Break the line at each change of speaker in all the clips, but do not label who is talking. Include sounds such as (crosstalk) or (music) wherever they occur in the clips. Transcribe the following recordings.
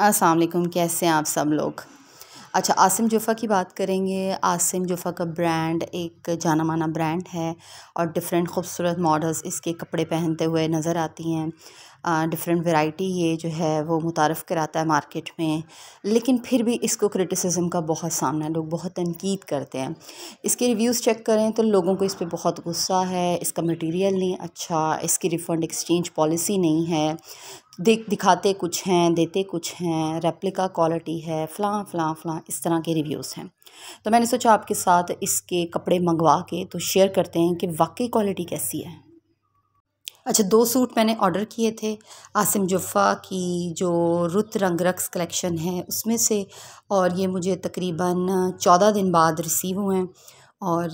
अस्सलाम वालेकुम कैसे हैं आप सब लोग? अच्छा आसिम जुफ़ा की बात करेंगे। आसिम जुफ़ा का ब्रांड एक जाना माना ब्रांड है और डिफरेंट खूबसूरत मॉडल्स इसके कपड़े पहनते हुए नज़र आती हैं। डिफरेंट वैरायटी ये जो है वो मुतारफ़ कराता है मार्केट में। लेकिन फिर भी इसको क्रिटिसिज्म का बहुत सामना है, लोग बहुत तनकीद करते हैं। इसके रिव्यूज़ चेक करें तो लोगों को इस पर बहुत गुस्सा है, इसका मटेरियल नहीं अच्छा इसकी रिफ़ंड एक्सचेंज पॉलिसी नहीं है। देख, दिखाते कुछ हैं, देते कुछ हैं रेप्लिका क्वालिटी है, फ़लाँ फ़लाँ फ़लाँ, इस तरह के रिव्यूज़ हैं। तो मैंने सोचा आपके साथ इसके कपड़े मंगवा के तो शेयर करते हैं कि वाकई क्वालिटी कैसी है। अच्छा दो सूट मैंने ऑर्डर किए थे, आसिम जुफ़ा की जो रुत रंग रक्स कलेक्शन है उसमें से, और ये मुझे तकरीबन चौदह दिन बाद रिसीव हुए हैं। और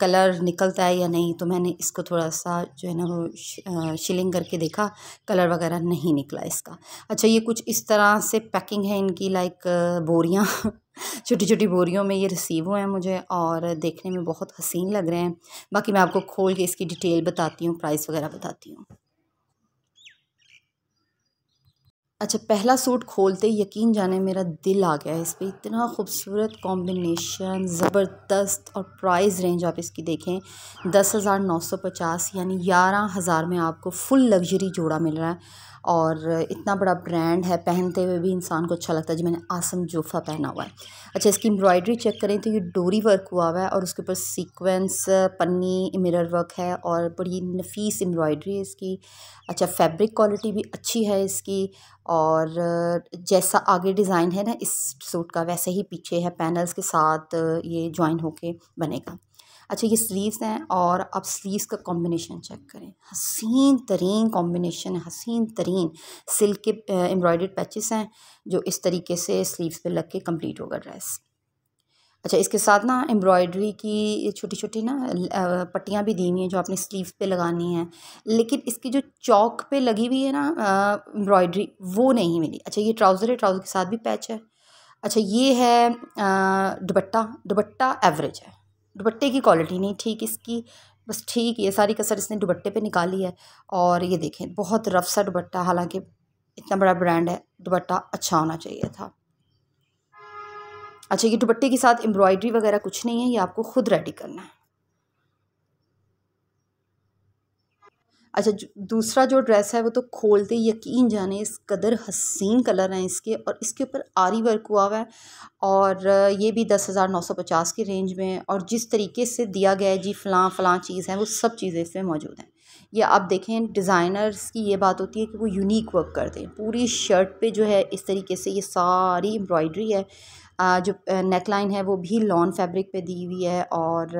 कलर निकलता है या नहीं तो मैंने इसको थोड़ा सा जो है ना वो शिलिंग करके देखा, कलर वगैरह नहीं निकला इसका। अच्छा ये कुछ इस तरह से पैकिंग है इनकी लाइक बोरियाँ (laughs) छोटी छोटी बोरियों में ये रिसीव हुए हैं मुझे और देखने में बहुत हसीन लग रहे हैं। बाकी मैं आपको खोल के इसकी डिटेल बताती हूँ प्राइस वगैरह बताती हूँ। अच्छा पहला सूट खोलते यकीन जाने मेरा दिल आ गया इस पर इतना खूबसूरत कॉम्बिनेशन ज़बरदस्त और प्राइस रेंज आप इसकी देखें, दस हज़ार नौ सौ पचास, यानी ग्यारह हज़ार में आपको फुल लग्जरी जोड़ा मिल रहा है। और इतना बड़ा ब्रांड है, पहनते हुए भी इंसान को अच्छा लगता है। जी, मैंने आसम जोफ़ा पहना हुआ है। अच्छा इसकी एम्ब्रॉयडरी चेक करें तो ये डोरी वर्क हुआ हुआ है और उसके ऊपर सीक्वेंस पन्नी मिरर वर्क है और बड़ी नफीस एम्ब्रॉयडरी है इसकी। अच्छा फैब्रिक क्वालिटी भी अच्छी है इसकी और जैसा आगे डिज़ाइन है ना, इस सूट का वैसे ही पीछे है पैनल्स के साथ ये ज्वाइन होके बनेगा। अच्छा ये स्लीव्स हैं और अब स्लीव्स का कॉम्बिनेशन चेक करें। हसीन तरीन कॉम्बिनेशन है, हसीन तरीन सिल्क के एम्ब्रॉयड पैचेस हैं, जो इस तरीके से स्लीव्स पे लग के कंप्लीट होगा ड्रेस अच्छा इसके साथ ना एम्ब्रॉयडरी की छोटी छोटी ना पट्टियाँ भी दी हुई हैं जो आपने स्लीव पे लगानी है, लेकिन इसकी जो चौक पे लगी हुई है ना एम्ब्रॉयडरी वो नहीं मिली। अच्छा ये ट्राउज़र है ट्राउज़र के साथ भी पैच है। अच्छा ये है दुपट्टा दुपट्टा एवरेज है। दुपट्टे की क्वालिटी नहीं, ठीक इसकी, बस ठीक ये सारी कसर इसने दुपट्टे पे निकाली है। और ये देखें, बहुत रफ सा दुपट्टा, हालाँकि इतना बड़ा ब्रांड है, दुपट्टा अच्छा होना चाहिए था। अच्छा ये दुपट्टे के साथ एम्ब्रॉयडरी वगैरह कुछ नहीं है, ये आपको ख़ुद रेडी करना है। अच्छा दूसरा जो ड्रेस है वो तो खोलते यकीन जाने इस कदर हसीन कलर हैं इसके और इसके ऊपर आरी वर्क हुआ हुआ है और ये भी दस हज़ार नौ सौ पचास की रेंज में है और जिस तरीके से दिया गया है जी फ़लाँ फ़लाँ चीज़ है वो सब चीज़ें इसमें मौजूद हैं। ये आप देखें डिज़ाइनर्स की ये बात होती है कि वो यूनिक वर्क करते हैं। पूरी शर्ट पे जो है इस तरीके से ये सारी एम्ब्रॉयडरी है। जो नेक लाइन है वो भी लॉन फैब्रिक पे दी हुई है और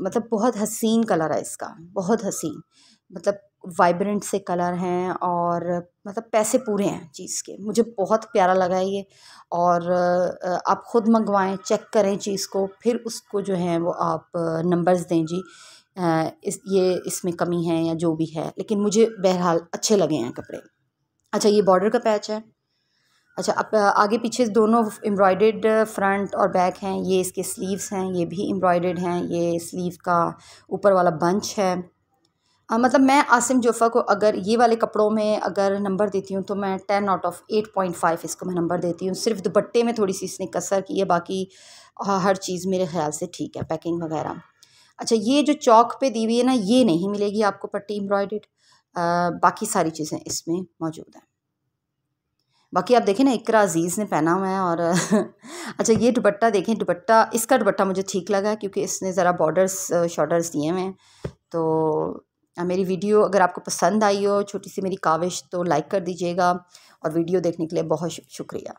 मतलब बहुत हसीन कलर है इसका, बहुत हसीन। मतलब वाइब्रेंट से कलर हैं और मतलब पैसे पूरे हैं चीज़ के। मुझे बहुत प्यारा लगा ये और आप ख़ुद मंगवाएँ चेक करें चीज़ को, फिर उसको जो है वो आप नंबर्स दें जी। इस, ये इसमें कमी है या जो भी है, लेकिन मुझे बहरहाल अच्छे लगे हैं कपड़े। अच्छा ये बॉर्डर का पैच है। अच्छा अब आगे पीछे दोनों एम्ब्रॉयडेड फ्रंट और बैक हैं, ये इसके स्लीव्स हैं, ये भी एम्ब्रॉयडेड हैं, ये स्लीव का ऊपर वाला बंच है। मतलब मैं आसिम जोफ़ा को अगर ये वाले कपड़ों में अगर नंबर देती हूँ तो मैं ten out of eight point five इसको मैं नंबर देती हूँ। सिर्फ़ दुपट्टे में थोड़ी सी इसने कसर की है, बाकी हर चीज़ मेरे ख्याल से ठीक है, पैकिंग वगैरह। अच्छा ये जो चौक पे दी हुई है ना, ये नहीं मिलेगी आपको पट्टी एम्ब्रॉयड बाकी सारी चीज़ें इसमें मौजूद हैं। बाकी आप देखें ना, इकरा अज़ीज़ ने पहना हुआ है और (laughs) अच्छा ये दुपट्टा देखें, दुपट्टा, इसका दुपट्टा मुझे ठीक लगा क्योंकि इसने ज़रा बॉर्डर्स, शॉर्डर्स दिए हुए हैं। तो मेरी वीडियो अगर आपको पसंद आई हो, छोटी सी मेरी काविश तो लाइक कर दीजिएगा। और वीडियो देखने के लिए बहुत शुक्रिया।